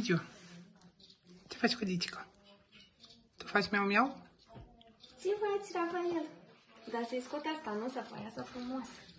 vídeo. Você faz política. Tu faz miau-miau? Ce vai tirar Rafael? Dar să-i scoate não nu să facă famosa.